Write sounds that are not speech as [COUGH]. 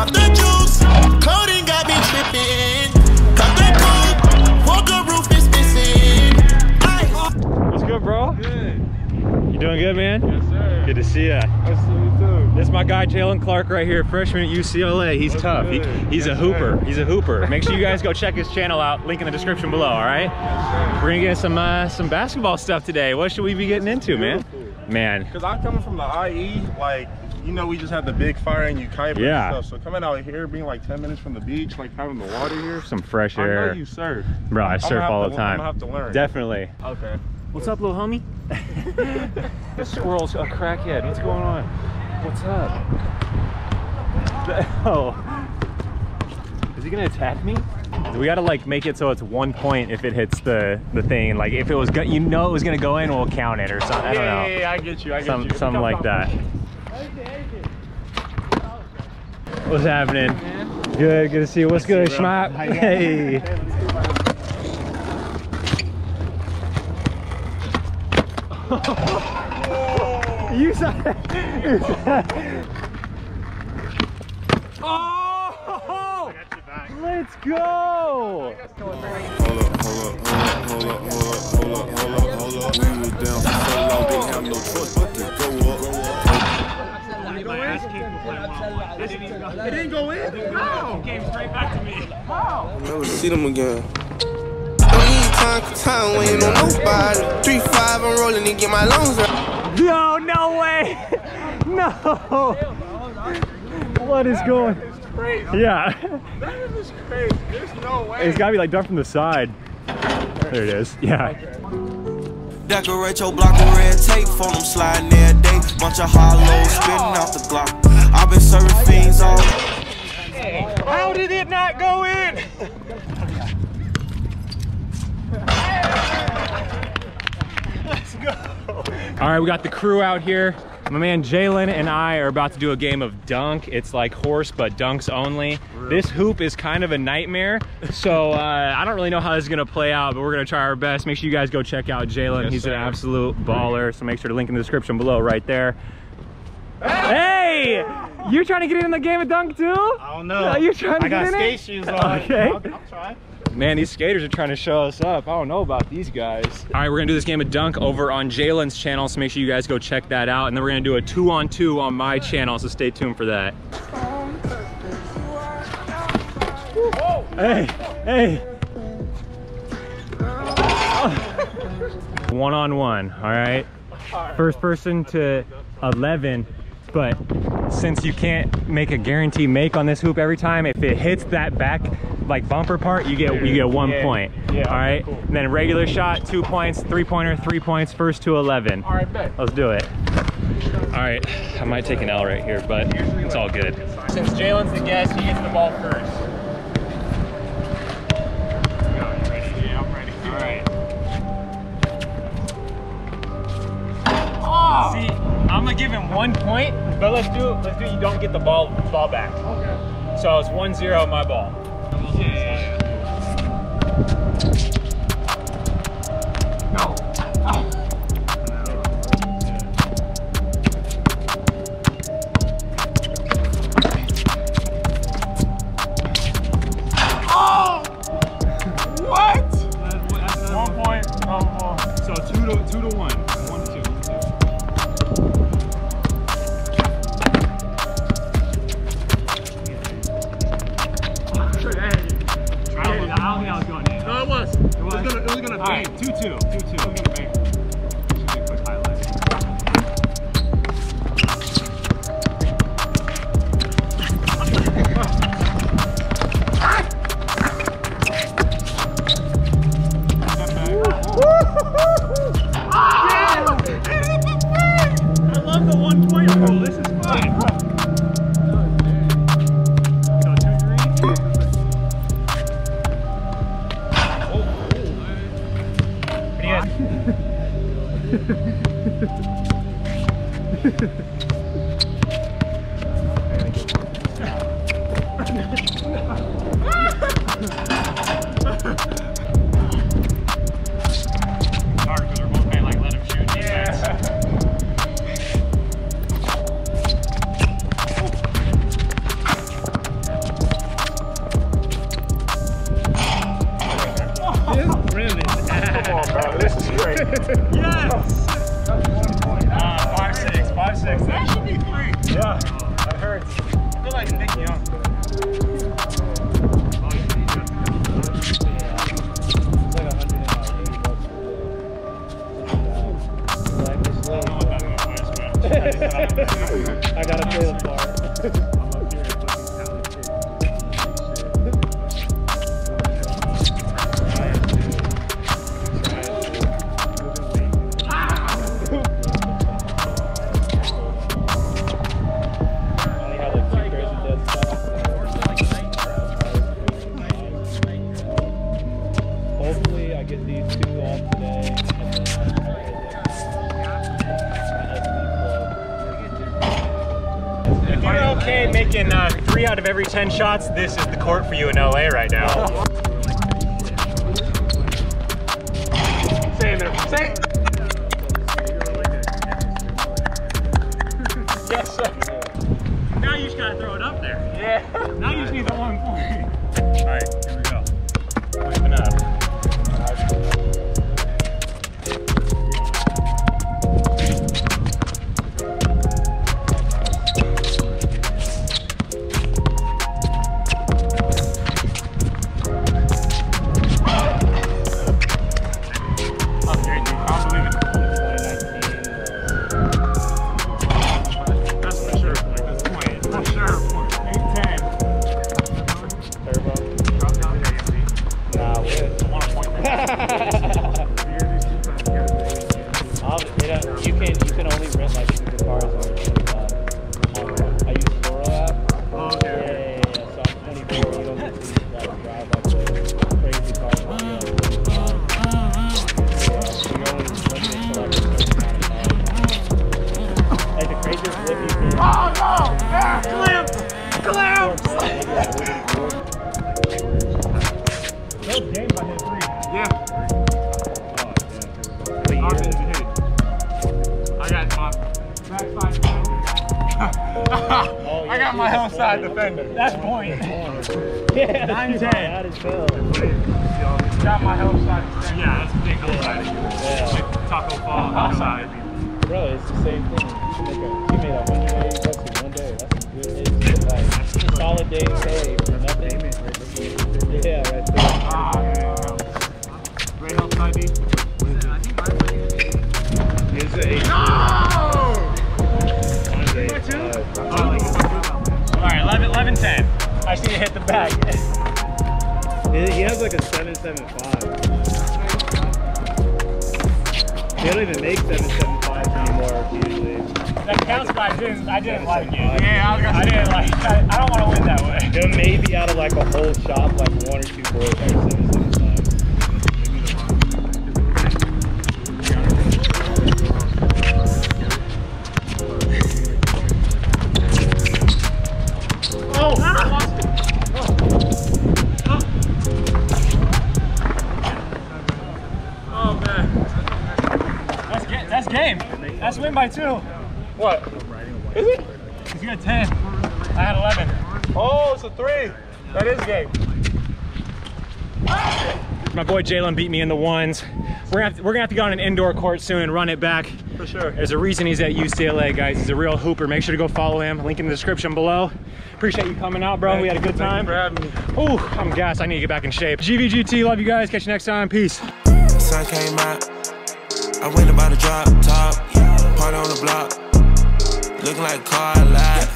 off the juice. Coding got me tripping. Cut the coupe, Walker roof is missing. What's good, bro? Good. You doing good, man? Yes, sir. Good to see ya. I see you too. This is my guy Jaylen Clark right here, freshman at UCLA. He's What's tough. He- good? he's a hooper. sir. He's a hooper. Make sure you guys go check his channel out. Link in the description below. All right. We're gonna get some uh, some basketball stuff today. What should we be getting into, man? Man, Cause I'm coming from the IE, like you know, we just had the big fire in Yucaipa Yeah. and stuff. So coming out here, being like 10 minutes from the beach, like having the water here. some fresh air. I know air, you surf. bro. I I'm surf all to- the time. I'm gonna have to learn. Definitely. Okay. What's up, little homie? [LAUGHS] the squirrel's a crackhead. What's going on? What's up? The [LAUGHS] hell? Oh. Is he gonna attack me? We gotta like make it so it's one point if it hits the the thing. Like if it was, go- you know, it was gonna go in, we'll count it or something. I don't yeah, know. Yeah, yeah, I get you. I get Some, you. something like that. What's happening? Good, good to see you. What's good, Schmap? Hey. you saw [LAUGHS] Oh! Let's go! Hold up, hold up, hold up, hold up, hold up, hold up, hold up, hold up. We was down for so long, didn't have no choice but to go It didn't go in. How? Never see them again. Don't need time for time waiting on nobody. Three five, I'm rolling and get my lungs right. No, no way! [LAUGHS] No! What is going? Crazy. Yeah. That is crazy. There's no way. It's gotta be like done from the side. There it is. Yeah. Decorate your block with red tape, phone them sliding every day. Bunch of hollows spitting out the block. I've been serving fiends all How did it not go in? Let's go. All right, we got the crew out here. My man Jaylen and I are about to do a game of dunk. It's like horse, but dunks only. This hoop is kind of a nightmare, so uh, I don't really know how this is gonna play out, but we're gonna try our best. Make sure you guys go check out Jaylen. Yes, He's an absolute baller, so make sure to link in the description below right there. Hey! [LAUGHS] You trying to get in the game of dunk too? I don't know. Are you trying to I got get in skate it? shoes on. Okay. I'll, I'll try. Man, these skaters are trying to show us up. I don't know about these guys. All right, we're gonna do this game of dunk over on Jaylen's channel, so make sure you guys go check that out. And then we're gonna do a two on two on my channel, so stay tuned for that. Hey, hey. One on one, all right? First person to 11, but since you can't make a guarantee make on this hoop every time, if it hits that back like bumper part, you get you get one Yeah. point. Yeah, all right. cool. And then regular shot, two points. Three pointer, three points. First to 11. All right, bet. Let's do it. All right, I might take an L right here, but it's all good. Since Jaylen's the guest, he gets the ball first. Yeah, I'm ready. All right. Oh! See, I'm gonna give him one point, but let's do it, let's do you don't get the ball ball back. Okay. So it's 1-0 my ball. All right, bang. two two, two two. head. Ah! [LAUGHS] every 10 shots, this is the court for you in LA right now. Say it there. Say it. Yes, [LAUGHS] sir. Now you just gotta throw it up there. Yeah. Now you just need Oh, no! Clamp! Clamp! Those games I hit three. Yeah. I'll hit it. I got my backside Oh, I got my hell side defender. That's point. Yeah, Nine, ten. bad as hell. Got my hell side defender. Yeah, that's a big hell side. Yeah. Taco Fall outside. Bro, it's the same thing. You make a, you made a solid day pay for nothing. Yeah, right there. Ah, yeah, yeah, yeah. Great hell side D. It's a eight. All right, 11, 11, 10. I just need to hit the bag. [LAUGHS] He has like a seven seven five. They don't even make seven seven fives anymore usually. That counts, but I didn't. I didn't like it. Yeah, I, was gonna I didn't like. I, I don't want to win that way. There may be out of like a whole shop, like one or two boys That's win by two. What? Is it? He's got ten. I had eleven. Oh, it's a three. That is game. My boy Jaylen beat me in the ones. We're gonna, have to, we're gonna have to go on an indoor court soon and run it back. For sure. There's a reason he's at UCLA, guys. He's a real hooper. Make sure to go follow him. Link in the description below. Appreciate you coming out, bro. we had a good time. Thank you for having me. Oh, I'm gassed. I need to get back in shape. GVGT, love you guys. Catch you next time. Peace. Sun came out. I went about to drop top. Party on the block. Looking like a car loud.